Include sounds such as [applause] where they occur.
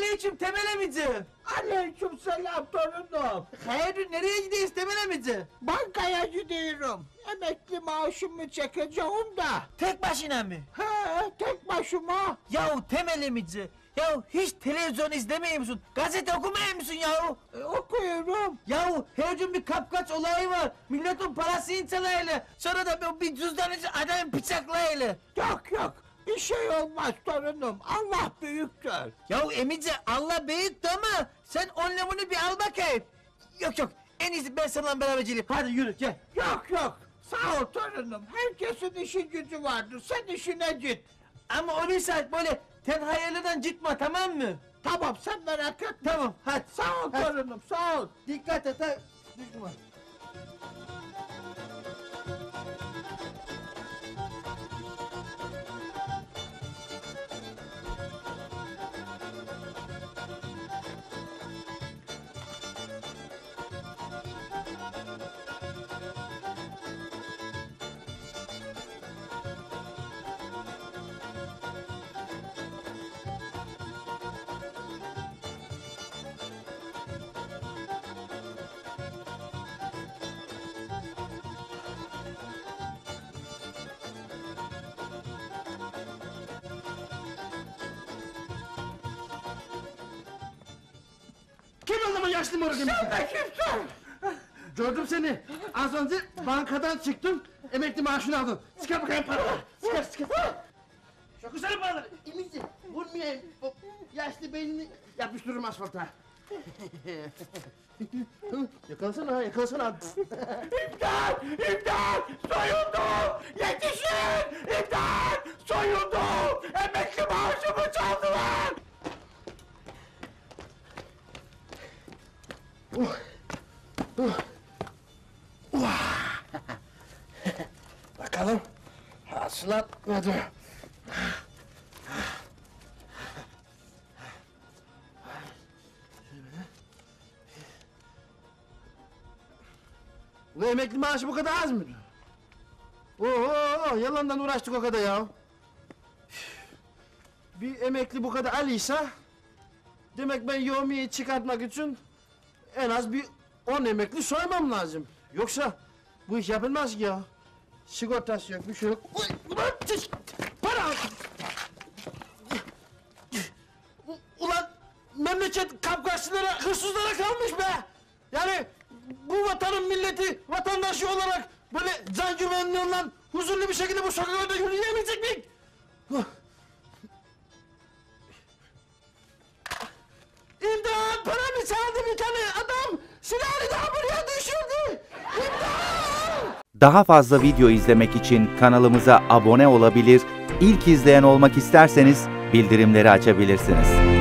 aleyküm Temel emici. Aleyküm selam torunum. Hayırdır nereye gidiyoruz Temel emici? Bankaya gidiyorum. Emekli maaşımı çekeceğim da. Tek başına mı? He tek başıma. Yahu Temel emici. Yahu hiç televizyon izlemiyor musun? Gazete okumuyor musun yahu? E, okuyorum. Yahu her gün bir kapkaç olayı var. Milletin parasını çalayla. Sonra da bir- cüzdanıcı adamı bıçaklayla. Yok yok. Bir şey olmaz torunum. Allah büyüktür. Yahu emici Allah büyüktü ama sen onunla bunu bir al bakayım. Yok yok en iyisi ben seninle beraber geleyim. Hadi yürü gel. Yok yok. Sağ ol torunum. Herkesin işi gücü vardır. Sen işine git. Ama öyleyse böyle tenha yerlerden gitme tamam mı? Tamam sen merak etme. Tamam hadi. Sağ ol Hadi. torunum sağ ol. Dikkat et ha. Düşme. Kim o zaman yaşlı emekli? Sen kimsin? Gördüm seni. Az önce bankadan çıktın. Emekli maaşını aldın. Çıkar bakayım paraları. Çıkar çıkar. Şu güzel paraları. İminci vurmayayım. O yaşlı beynini yapıştırırım asfalta. [laughs] yakalasana ha yakalasana. İmdat! İmdat! Soyuldum! Bakalım. Hasılat nedir? Bu emekli maaşı bu kadar az mı? Oo, yalandan uğraştık o kadar ya. Bir emekli bu kadar alıysa demek ben yomiyi çıkartmak için en az bir 10 emekli soymam lazım. Yoksa bu iş yapılmaz ki ya. Sigortası yok, bir şey yok. Ulan para! Ulan memleket kapkaççılara, hırsızlara kalmış be! Yani bu vatanın milleti, vatandaşı olarak böyle can güvenliğiyle huzurlu bir şekilde bu sokaklarda yürüyemeyecek miyik? Huh. Paramı çaldı bir tane adam! Silahını da buraya düşürdü! İmdat! Daha fazla video izlemek için kanalımıza abone olabilir, ilk izleyen olmak isterseniz bildirimleri açabilirsiniz.